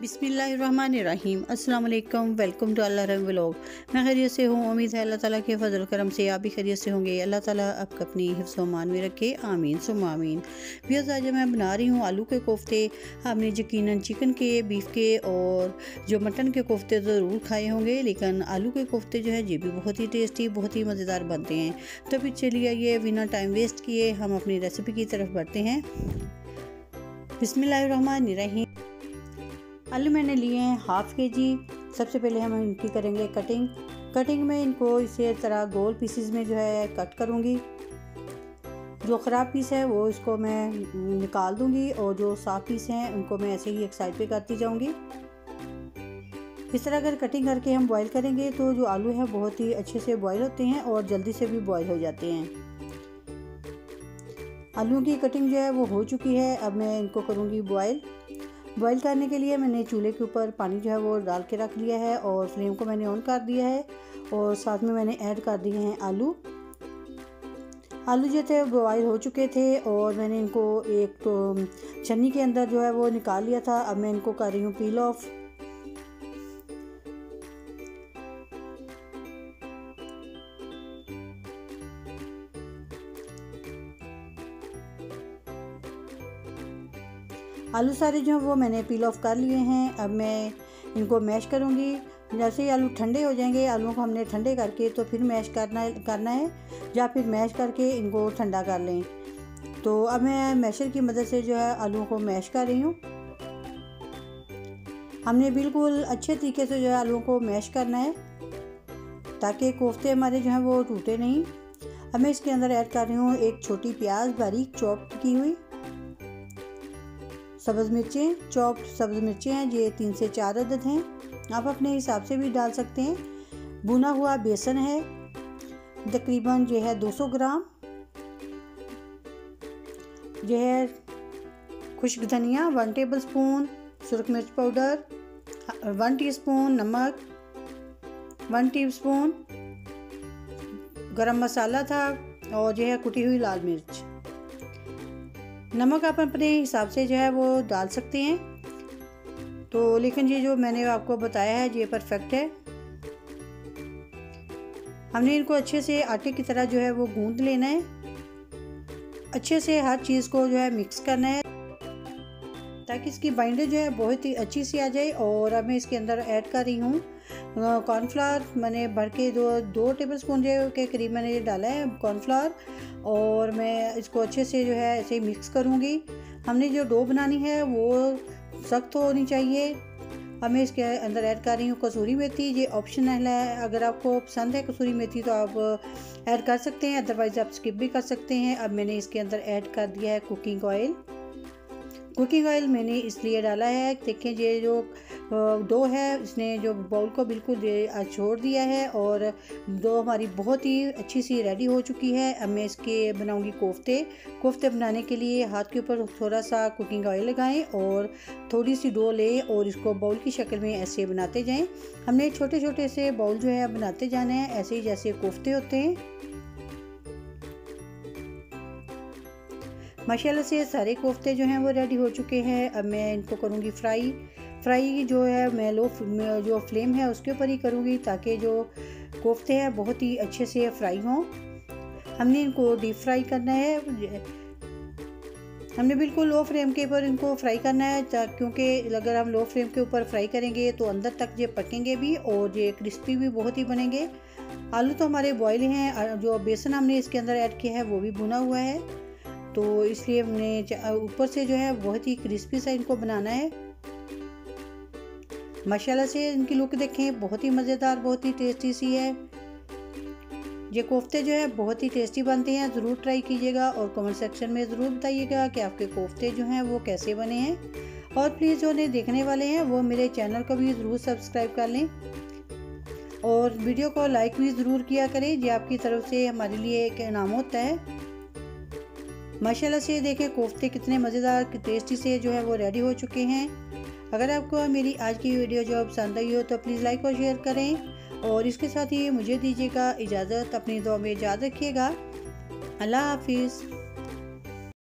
बिसमीम अस्सलाम वालेकुम टू अल्लाह रंग व्लॉग। मैं खैरियत से हूँ, उम्मीद है अल्लाह ताला के फजल करम से आप भी खैरियत से होंगे। अल्लाह ताला आपको अपनी हिफ्स मान में रखे, आमीन सुम आमीन। व्यज़ आज मैं बना रही हूँ आलू के कोफ्ते। आपने यकीन चिकन के, बीफ के और जो मटन के कोफ्ते ज़रूर खाए होंगे, लेकिन आलू के कोफ्ते जो है, ये भी बहुत ही टेस्टी, बहुत ही मज़ेदार बनते हैं। तो फिर चलिए ये बिना टाइम वेस्ट किए हम अपनी रेसिपी की तरफ़ बढ़ते हैं। बिसमीम आलू मैंने लिए हैं हाफ़ के जी सबसे पहले हम इनकी करेंगे कटिंग कटिंग में इनको इसे तरह गोल पीसीज में जो है कट करूँगी। जो ख़राब पीस है, वो इसको मैं निकाल दूँगी और जो साफ़ पीस हैं, उनको मैं ऐसे ही एक साइड पे करती जाऊँगी। इस तरह अगर कटिंग करके हम बॉईल करेंगे तो जो आलू है, बहुत ही अच्छे से बॉईल होते हैं और जल्दी से भी बॉईल हो जाते हैं। आलू की कटिंग जो है, वो हो चुकी है। अब मैं इनको करूँगी बॉयल बॉईल करने के लिए मैंने चूल्हे के ऊपर पानी जो है वो डाल के रख लिया है और फ्लेम को मैंने ऑन कर दिया है और साथ में मैंने ऐड कर दिए हैं आलू। आलू जो थे बॉयल हो चुके थे और मैंने इनको एक तो छन्नी के अंदर जो है वो निकाल लिया था। अब मैं इनको कर रही हूँ पील ऑफ़ आलू सारे जो हैं वो मैंने पील ऑफ़ कर लिए हैं। अब मैं इनको मैश करूँगी। जैसे ही आलू ठंडे हो जाएँगे, आलूओं को हमने ठंडे करके तो फिर मैश करना करना है, या फिर मैश करके इनको ठंडा कर लें। तो अब मैं मैशर की मदद से जो है आलूओं को मैश कर रही हूँ। हमने बिल्कुल अच्छे तरीके से जो है आलूओं को मैश करना है, ताकि कोफ्ते हमारे जो हैं वो टूटे नहीं। अब मैं इसके अंदर ऐड कर रही हूँ एक छोटी प्याज बारीक चॉप की हुई। सब्ज़ मिर्चें चॉप सब्ज़ मिर्चें हैं, ये तीन से चार अदद हैं। आप अपने हिसाब से भी डाल सकते हैं। भुना हुआ बेसन है, तकरीबन जो है 200 ग्राम। यह है खुश्क धनिया, वन टेबल स्पून सुरख मिर्च पाउडर, वन टीस्पून नमक, वन टीस्पून गरम मसाला था और यह है कुटी हुई लाल मिर्च। नमक आप अपने हिसाब से जो है वो डाल सकते हैं। तो लेकिन ये जो मैंने आपको बताया है, ये परफेक्ट है। हमने इनको अच्छे से आटे की तरह जो है वो गूंद लेना है। अच्छे से हर चीज़ को जो है मिक्स करना है। ताकि इसकी बाइंडर जो है बहुत ही अच्छी सी आ जाए और अब मैं इसके अंदर ऐड कर रही हूँ। कॉर्नफ्लावर मैंने भर के दो दो टेबल स्पून जो के करीब मैंने ये डाला है कॉर्नफ्लावर और मैं इसको अच्छे से जो है ऐसे मिक्स करूँगी। हमने जो डो बनानी है वो सख्त होनी चाहिए। अब मैं इसके अंदर ऐड कर रही हूँ कसूरी मेथी, ये ऑप्शनल है अगर आपको पसंद है कसूरी मेथी तो आप ऐड कर सकते हैं अदरवाइज़ आप स्किप भी कर सकते हैं। अब मैंने इसके अंदर ऐड कर दिया है कुकिंग ऑयल कुकिंग ऑयल मैंने इसलिए डाला है, देखें ये जो डो है, इसने जो बाउल को बिल्कुल छोड़ दिया है और डो हमारी बहुत ही अच्छी सी रेडी हो चुकी है। अब मैं इसके बनाऊँगी कोफ्ते। कोफ्ते बनाने के लिए हाथ के ऊपर थोड़ा सा कुकिंग ऑयल लगाएँ और थोड़ी सी डो लें और इसको बाउल की शक्ल में ऐसे बनाते जाएँ। हमने छोटे छोटे से बाउल जो है बनाते जाना है, ऐसे ही जैसे कोफ्ते होते हैं। माशाल्लाह से सारे कोफ्ते जो हैं वो रेडी हो चुके हैं। अब मैं इनको करूँगी फ्राई फ्राई जो है, मैं लो जो फ्लेम है उसके ऊपर ही करूँगी ताकि जो कोफ्ते हैं बहुत ही अच्छे से फ्राई हों। हमने इनको डीप फ्राई करना है। हमने बिल्कुल लो फ्लेम के ऊपर इनको फ्राई करना है क्योंकि अगर हम लो फ्लेम के ऊपर फ्राई करेंगे तो अंदर तक ये पकेंगे भी और ये क्रिस्पी भी बहुत ही बनेंगे। आलू तो हमारे बॉयल हैं जो बेसन हमने इसके अंदर ऐड किया है वो भी भुना हुआ है। तो इसलिए हमने ऊपर से जो है, बहुत ही क्रिस्पी सा इनको बनाना है। माशाल्लाह से इनकी लुक देखें, बहुत ही मज़ेदार, बहुत ही टेस्टी सी है। ये कोफ्ते जो है, बहुत ही टेस्टी बनते हैं, ज़रूर ट्राई कीजिएगा और कमेंट सेक्शन में ज़रूर बताइएगा कि आपके कोफ्ते जो हैं, वो कैसे बने हैं। और प्लीज़ जो उन्हें देखने वाले हैं, वो मेरे चैनल को भी ज़रूर सब्सक्राइब कर लें। और वीडियो को लाइक भी ज़रूर किया करें, ये आपकी तरफ़ से हमारे लिए एक इनाम होता है। माशाल्लाह से देखें, कोफ्ते कितने मज़ेदार टेस्टी से जो है वो रेडी हो चुके हैं। अगर आपको मेरी आज की वीडियो जो पसंद आई हो तो प्लीज़ लाइक और शेयर करें। और इसके साथ ही मुझे दीजिएगा इजाज़त, अपनी दुआ में याद रखिएगा। अल्लाह हाफिज़।